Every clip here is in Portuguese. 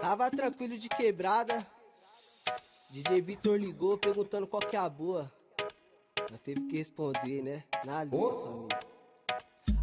Tava tranquilo de quebrada. DJ Vitor ligou perguntando qual que é a boa. Nós teve que responder, né? Na linha, oh. família.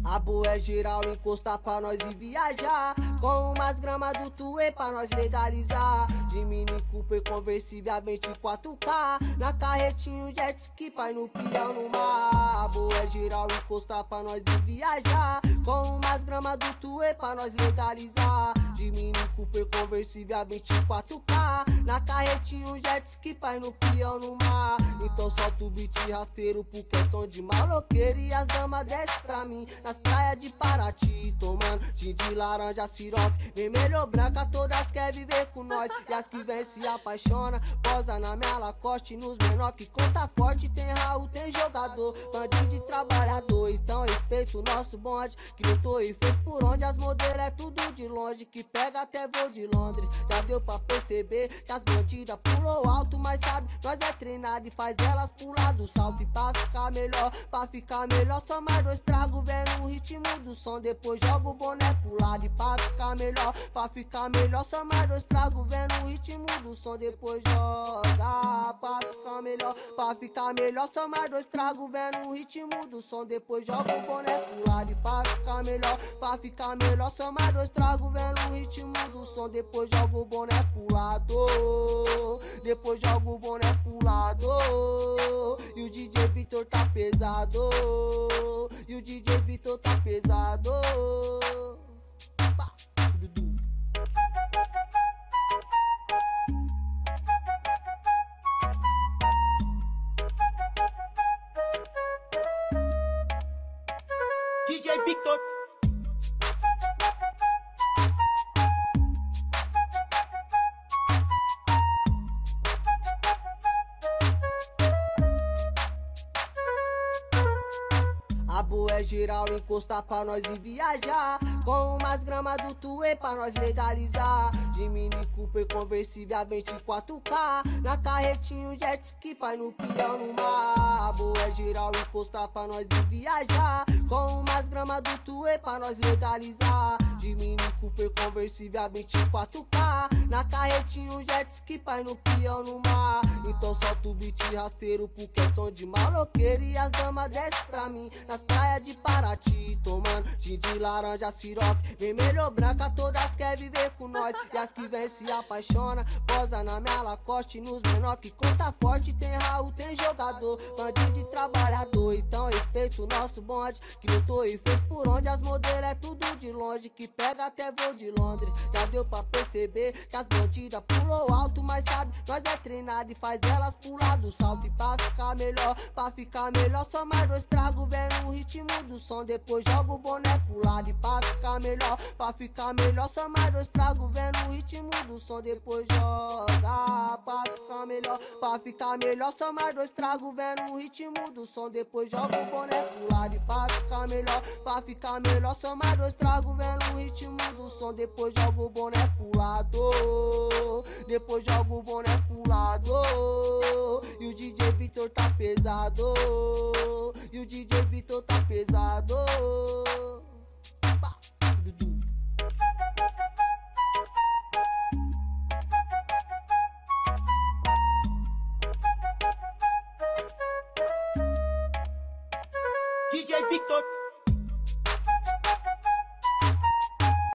A boa é geral encostar pra nós e viajar. Com umas gramas do Tuê pra nós legalizar. De Mini Cooper conversível a 24K. Na carretinho jet ski, pai no pião no mar. A boa é geral encostar pra nós e viajar. Com umas gramas do Tuê pra nós legalizar. De Mini Cooper conversível a 24K. Na carretinho jet ski, pai no pião no mar. Então solta o beat rasteiro porque é som de maloqueiro. E as damas desce pra mim nas praias de Paraty, tomando gin de laranja, siroque, vermelho ou branca, todas quer viver com nós. E as que vem se apaixona, posa na minha Lacoste, nos menor que conta forte, tem Raul, tem jogador, bandinho de trabalhador. Então respeito o nosso bonde, lutou e fez por onde as modelos é tudo de longe, que pega até voo de Londres. Já deu pra perceber que as bandidas pulou alto, mas sabe, nós é treinado e faz elas pular do salto. E pra ficar melhor, pra ficar melhor, só mais dois tragos, vendo ritmo do som, depois joga o boné pro lado e pra ficar melhor, pra ficar melhor, só mais dois trago vendo o ritmo do som, depois joga pra ficar melhor, pra ficar melhor, só mais dois trago vendo o ritmo do som, depois joga o boné pro lado e pra ficar melhor, pra ficar melhor, só mais dois trago vendo o ritmo do som, depois joga o boné pro lado, depois joga o boné pro lado, o Vitor tá pesado, e o DJ Vitor tá pesado. DJ Victor Cabo é geral encostar pra nós e viajar. Com umas gramas do Tuê pra nós legalizar. De Mini Cooper conversível a 24K. Na carretinho jet ski, pai no pião no mar. É geral encostar pra nós e viajar. Com umas gramas do Tuê pra nós legalizar. De Mini Cooper conversível a 24K. Na carretinho jet ski, pai no pião no mar. Então solta o beat rasteiro porque é som de maloqueiro. E as damas desce pra mim nas praia de Paraty Tomando gin de laranja, siroque Vermelho ou branca, todas quer viver com nós E as que vem se apaixona Posa na minha Lacoste Nos menor que conta forte Tem Raul, tem jogador Bandinho de trabalhador. Então respeito o nosso bonde Que lutou e fez por onde As modelos é tudo de longe Que pega até voo de Londres. Já deu pra perceber Que as bandidas pulou alto Mas sabe, nós é treinado E faz elas pular do salto. E pra ficar melhor, pra ficar melhor Só mais dois tragos vendo ritmo do som, depois joga o boné pro lado e pra ficar melhor, pra ficar melhor, só mais dois trago vendo o ritmo do som, depois joga pra ficar melhor, pra ficar melhor, só mais dois trago vendo o ritmo do som, depois joga o boné lado e pra ficar melhor, pra ficar melhor, só mais dois trago vendo o ritmo do som, depois joga o boné pro lado, depois joga o boné pro lado, e o DJ Vitor tá pesado, e o DJ Vitor tá pesado. DJ Victor